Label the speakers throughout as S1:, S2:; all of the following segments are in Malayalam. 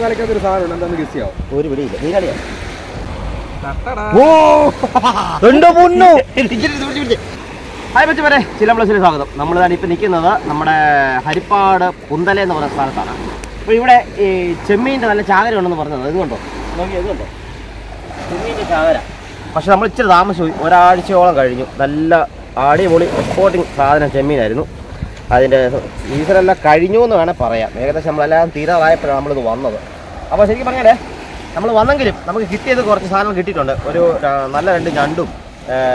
S1: വലക്കകത്തൊരു സാധനം എന്താന്ന് ഗസ് ചെയ്യാവോ?
S2: ഒരു പിടിയില്ല. ചില പ്ലസിന് സ്വാഗതം. നമ്മൾ തന്നെ ഇപ്പം നിൽക്കുന്നത് നമ്മുടെ ഹരിപ്പാട് പുന്തല എന്ന് പറയുന്ന സ്ഥലത്താണ്. അപ്പോൾ ഇവിടെ ഈ ചെമ്മീന്റെ നല്ല ചാകര ഉണ്ടെന്ന് പറഞ്ഞത്. ഇതുകൊണ്ടോ നോക്കി ഇതുകൊണ്ടോ ചെമ്മീന്റെ ചാകര. പക്ഷെ നമ്മൾ ഇച്ചിരി താമസിച്ചു ഒരാഴ്ചയോളം കഴിഞ്ഞു. നല്ല അടിപൊളി എക്സ്പോർട്ടിങ് സാധനം ചെമ്മീനായിരുന്നു. അതിന്റെ സീസണെല്ലാം കഴിഞ്ഞു എന്ന് വേണേൽ പറയാം. ഏകദേശം നമ്മളെല്ലാം തീരാറായപ്പോഴാണ് നമ്മളിത് വന്നത്. അപ്പോൾ ശരിക്കും പറഞ്ഞാലേ നമ്മൾ വന്നെങ്കിലും നമുക്ക് കിട്ടിയത് കുറച്ച് സാധനം കിട്ടിയിട്ടുണ്ട്. ഒരു നല്ല രണ്ട് ഞണ്ടും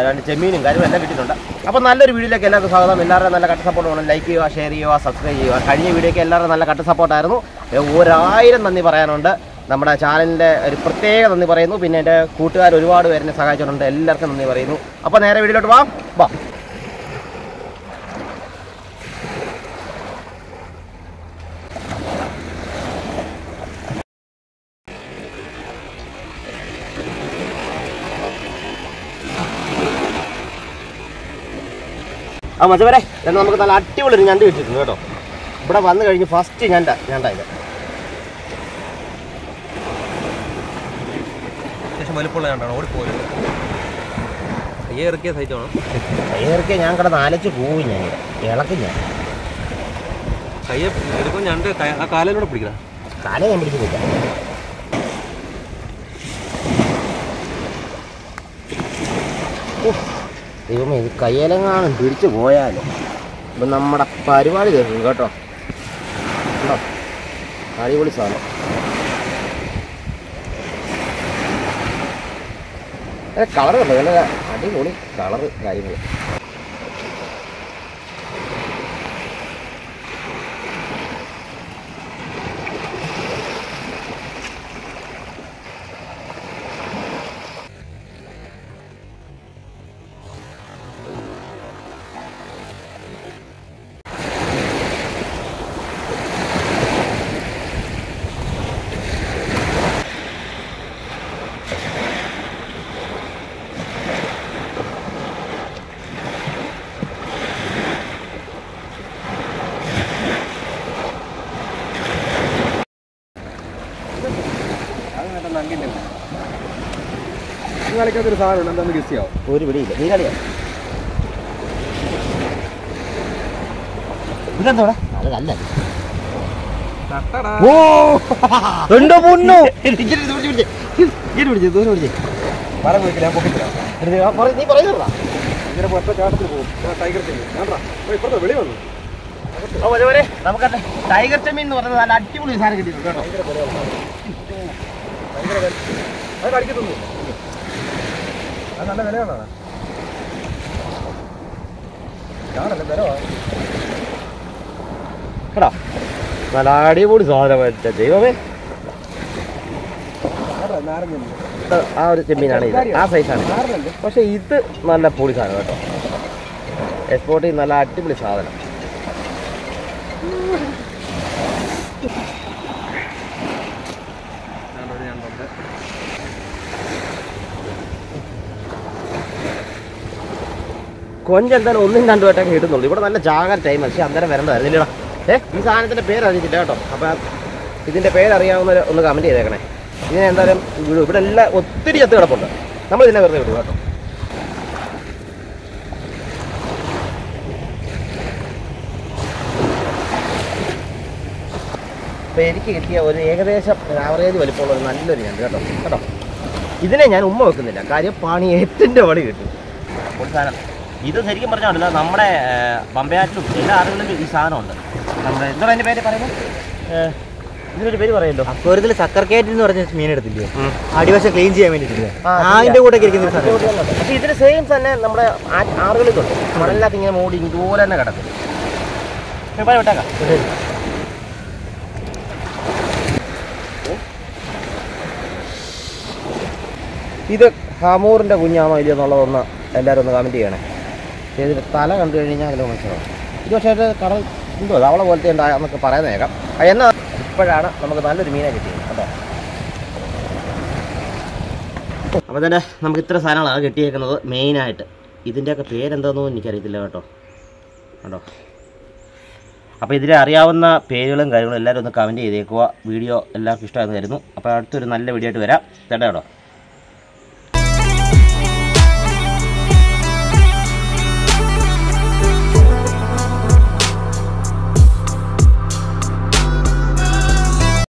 S2: രണ്ട് ചെമ്മീനും കാര്യവും എല്ലാം കിട്ടിയിട്ടുണ്ട്. അപ്പോൾ നല്ലൊരു വീഡിയോയിലേക്ക് എല്ലാവർക്കും സ്വാഗതം. എല്ലാവരും നല്ല കട്ട് സപ്പോർട്ട് വേണം. ലൈക്ക് ചെയ്യുക ഷെയർ ചെയ്യുക സബ്സ്ക്രൈബ് ചെയ്യുക. കഴിഞ്ഞ വീഡിയോയ്ക്ക് എല്ലാവരും നല്ല കട്ട് സപ്പോർട്ടായിരുന്നു ഒരായിരം നന്ദി പറയാനുണ്ട്. നമ്മുടെ ചാനലിന്റെ ഒരു പ്രത്യേക നന്ദി പറയുന്നു. പിന്നെ എന്റെ കൂട്ടുകാർ ഒരുപാട് പേരെന്നെ സഹായിച്ചിട്ടുണ്ട്. എല്ലാവർക്കും നന്ദി പറയുന്നു. അപ്പോൾ നേരെ വീഡിയോയിലോട്ട് വാ. വാ. ആ മച്ച വരെ എന്നാൽ നമുക്ക് നല്ല അടിപൊളി ഒരു ഞണ്ട് കിട്ടിയിരുന്നു കേട്ടോ. ഇവിടെ വന്നു കഴിഞ്ഞ് ഫസ്റ്റ് ഞണ്ട ഞണ്ട ഇത്.
S1: അത്യാവശ്യം വലുപ്പമുള്ള ഞണ്ടാണ് ഓടിപ്പോയത് കയ്യെ ഇറക്കിയ സൈറ്റാണ്
S2: കയ്യേറിക്കെ ഞാൻ കിടന്ന് അലച്ച് പോവും ഞാൻ ഇവിടെ. ഇളക്കും ഞാൻ.
S1: കയ്യെ എടുക്കും ഞണ്ട് ആ കാലിലൂടെ പിടിക്കണ
S2: കാല ഞാൻ പിടിക്കുന്നില്ല ഉഫ്. ദൈവമേ ഇത് കാണും പിടിച്ചു പോയാലോ. ഇപ്പം നമ്മുടെ പരിപാടി തീർക്കും കേട്ടോ. കണ്ടോ അടിപൊളി സാധനം. കളർ കണ്ടോ നല്ല അടിപൊളി കളറ് കാര്യങ്ങൾ
S1: ഈ ഒരു സാധനം എന്താണെന്ന് ഗസ് ചെയ്യാവോ?
S2: ഒരു പിടിയില്ല. നീരാളിയാ ഇതെന്തോടാ? അത് നല്ല ഓ! എന്റെ പൊന്നു.
S1: മര പോയിക്കില്ല ഞാൻ പൊക്കിത്തരാം
S2: നീ പറയുന്നതാ
S1: ഇങ്ങനെ ഒറ്റ ചാട്ടത്തിൽ പോകും. ടൈഗർ ചെമ്മീൻ. ഇപ്പുറത്തെ വെളി വന്നു.
S2: നമുക്ക് ടൈഗർ ചെമ്മീൻ എന്ന് പറഞ്ഞത് നല്ല അടിപൊളി സാധനം കിട്ടിയിട്ടുണ്ട് കേട്ടോ.
S1: ഭയങ്കര വിലയാണ്. ഭയങ്കര വില. അത് നല്ല വിലയുള്ളതാണ്. ഞാനല്ല
S2: നല്ല അടിപൊളി സാധനം മറ്റേ ദൈവമേ. ആ ഒരു ചെമ്മീനാണ് ഇത്. ആ സൈസാണ്. പക്ഷെ ഇത് നല്ല പൊളി സാധനം കേട്ടോ. എക്സ്പോർട്ട് നല്ല അടിപൊളി സാധനം. കൊഞ്ച് എന്തായാലും ഒന്നും രണ്ടു വട്ടമൊക്കെ കിട്ടുന്നുള്ളൂ ഇവിടെ നല്ല ജാഗ്രത ടൈം പക്ഷേ അന്നേരം വരേണ്ടതായിരുന്നില്ലടാ ഏ ഈ സാധനത്തിന്റെ പേര് അറിയിച്ചില്ല കേട്ടോ. അപ്പോൾ ഇതിന്റെ പേരറിയാവുന്നവർ ഒന്ന് കമന്റ് ചെയ്തേക്കണേ. ഇതിനെ എന്തായാലും വിടും ഇവിടെ എല്ലാം ഒത്തിരി ചത്ത് കിടപ്പുണ്ട്. നമ്മൾ ഇതിനെ വെറുതെ വിടും കേട്ടോ. അപ്പോൾ എനിക്ക് കിട്ടിയ ഒരു ഏകദേശം ആവറേജ് വലിപ്പമുള്ള ഒരു നല്ലൊരു ഞണ്ട് കേട്ടോ. കേട്ടോ? ഇതിനെ ഞാൻ ഉമ്മ വെക്കുന്നില്ല. കാര്യം പണി ഏറ്റന്റെ പണി കിട്ടും. സാധനം ഇത് ശരിക്കും പറഞ്ഞാൽ നമ്മുടെ പമ്പയാറ്റിലും എല്ലാ ആളുകളിലും ഈ സാധനമുണ്ട്. നമ്മുടെ എന്താ അതിന്റെ പേര് പറയുന്നത് ഇതിനൊരു പേര് പറയല്ലോ.
S3: അക്വരത്തിൽ സക്കർക്കേറ്റ് എന്ന് പറഞ്ഞ മീൻ എടുത്തില്ലേ. അടിവശം ക്ലീൻ ചെയ്യാൻ വേണ്ടിട്ടില്ലേ
S2: ആ,
S3: അതിന്റെ കൂടെ ഇരിക്കുന്ന
S2: അപ്പൊ ഇതിന് സെയിം തന്നെ നമ്മുടെ ആറുകളിലുണ്ട് മണലിനകത്ത് ഇങ്ങനെ മൂടി ഇതുപോലെ തന്നെ കിടക്കും. വിട്ടേക്കാം. ഇത് ഹാമൂറിന്റെ കുഞ്ഞാണോ ഇല്ലയോ എന്നുള്ളതൊന്ന് എല്ലാവരും ഒന്ന് കമന്റ് ചെയ്യണേ. ഇതിന്റെ തല കണ്ടു കഴിഞ്ഞാൽ അതിൽ മനസ്സിലാവും ഇത് പക്ഷേ കടൽ എന്തോ അവളെ പോലത്തെ ഉണ്ടാ എന്നൊക്കെ പറയുന്നത് കേൾക്കാം ആ, എന്നാൽ ഇപ്പോഴാണ് നമുക്ക് നല്ലൊരു മീനെ കിട്ടിയത്. കേട്ടോ അപ്പോൾ തന്നെ നമുക്ക് ഇത്ര സാധനങ്ങളാണ് കിട്ടിയേക്കുന്നത് മെയിനായിട്ട്. ഇതിന്റെയൊക്കെ പേരെന്താണെന്നും എനിക്കറിയത്തില്ല കേട്ടോ. കേട്ടോ അപ്പോൾ ഇതിൽ അറിയാവുന്ന പേരുകളും കാര്യങ്ങളും എല്ലാവരും ഒന്ന് കമന്റ് ചെയ്തേക്കുക. വീഡിയോ എല്ലാവർക്കും ഇഷ്ടമായിരുന്നു അപ്പോൾ അടുത്തൊരു നല്ല വീഡിയോ ആയിട്ട് വരാം. ചേട്ടാ കേട്ടോ